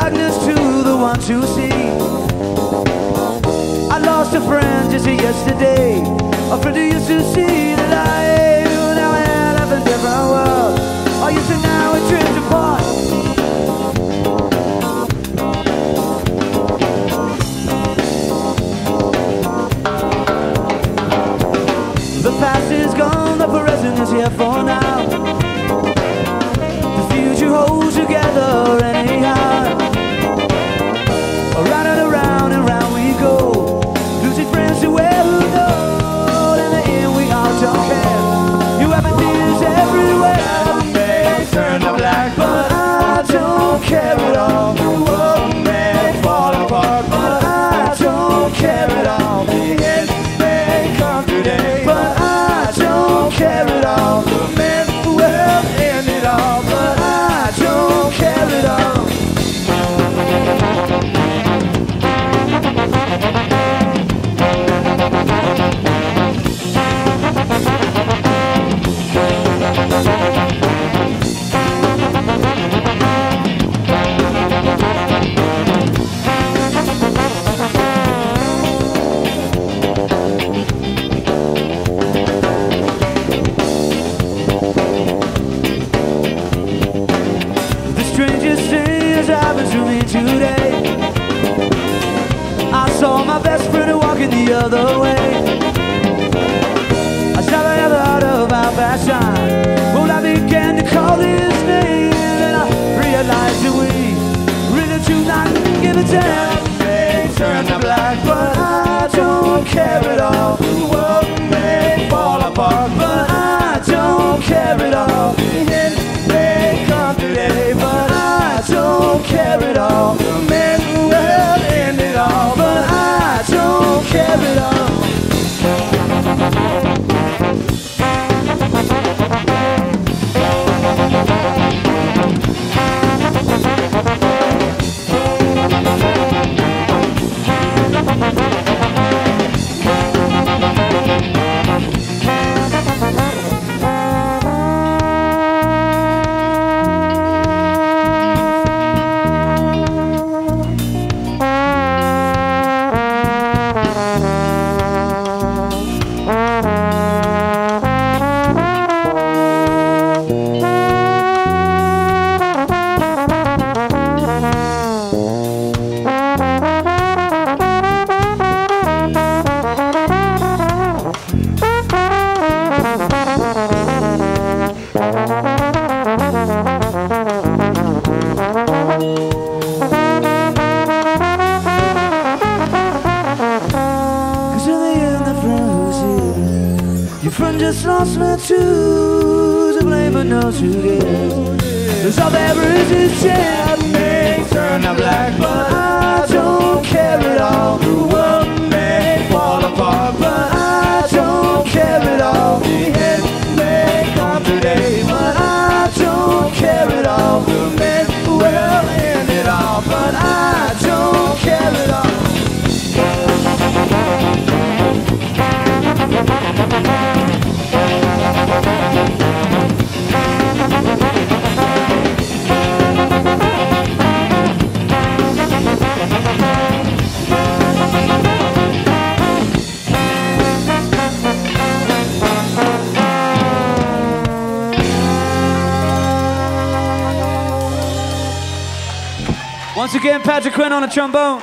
darkness to the ones who see. I lost a friend just yesterday, a friend who used to see that I care at all. The world may fall apart, but I don't care at all. End may come today, best friend walking the other way. I never ever heard about past time. Well, I began to call his name, and I realized that we really do not give a damn. Turn black, but I don't care at all. The world may fall apart, but I don't care at all. End may come today, but I don't care at all. Care all. Your friend just lost me too. To blame, but no to give. There's all there is is shit. Turn to black, but Once again, Patrick Quinn on a trombone.